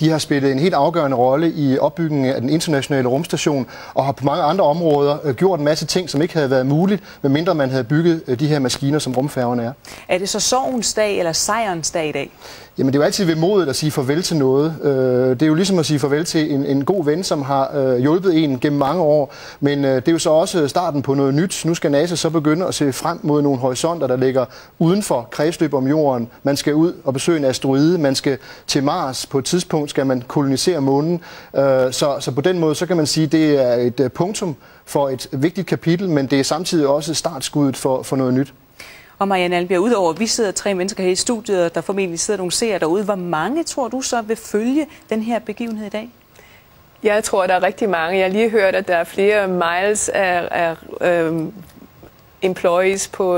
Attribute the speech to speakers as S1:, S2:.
S1: De har spillet en helt afgørende rolle i opbygningen af den internationale rumstation, og har på mange andre områder øh, gjort en masse ting, som ikke havde været muligt, medmindre man havde bygget øh, de her maskiner, som rumfærgerne er.
S2: Er det så sorgens dag eller sejrens dag i dag?
S1: Jamen, det er jo altid ved modet at sige farvel til noget. Øh, det er jo ligesom at sige farvel til en, en god ven, som har hjulpet en gennem mange år. Men det er jo så også starten på noget nyt. Nu skal NASA så begynde at se frem mod nogle horisonter, der ligger uden for kredsløb om jorden. Man skal ud og besøge en asteroide. Man skal til Mars. På et tidspunkt skal man kolonisere månen. Så, så på den måde, så kan man sige, at det er et punktum for et vigtigt kapitel, men det er samtidig også startskuddet for, for noget nyt.
S2: Og Marianne Albjerg, udover at vi sidder tre mennesker her i studiet, og der formentlig sidder nogle seere derude, hvor mange tror du så vil følge den her begivenhed i dag?
S3: Jeg tror, der er rigtig mange. Jeg har lige hørt, at der er flere miles af, af øhm, employees på